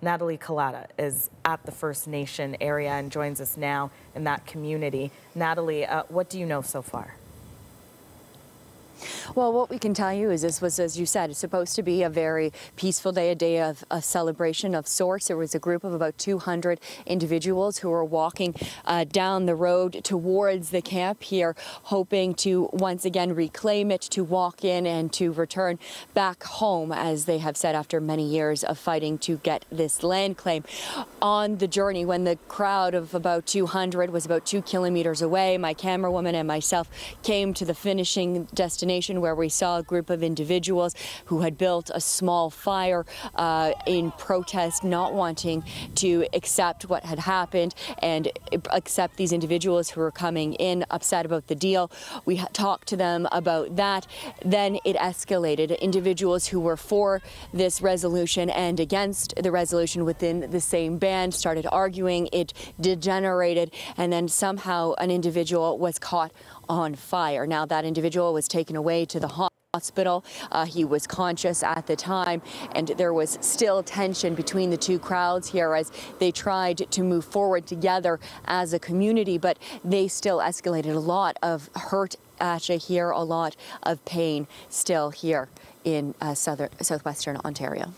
Natalie Kalata is at the First Nation area and joins us now in that community. Natalie, uh, what do you know so far? Well, what we can tell you is this was, as you said, it's supposed to be a very peaceful day, a day of a celebration of sorts. There was a group of about 200 individuals who were walking uh, down the road towards the camp here, hoping to once again reclaim it, to walk in and to return back home, as they have said after many years of fighting to get this land claim. On the journey, when the crowd of about 200 was about two kilometers away, my camera woman and myself came to the finishing destination where we saw a group of individuals who had built a small fire uh, in protest, not wanting to accept what had happened and accept these individuals who were coming in upset about the deal. We talked to them about that. Then it escalated. Individuals who were for this resolution and against the resolution within the same band started arguing. It degenerated, and then somehow an individual was caught on fire. Now, that individual was taken away to the hospital. Uh, he was conscious at the time, and there was still tension between the two crowds here as they tried to move forward together as a community, but they still escalated a lot of hurt Asha here, a lot of pain still here in uh, southern, southwestern Ontario.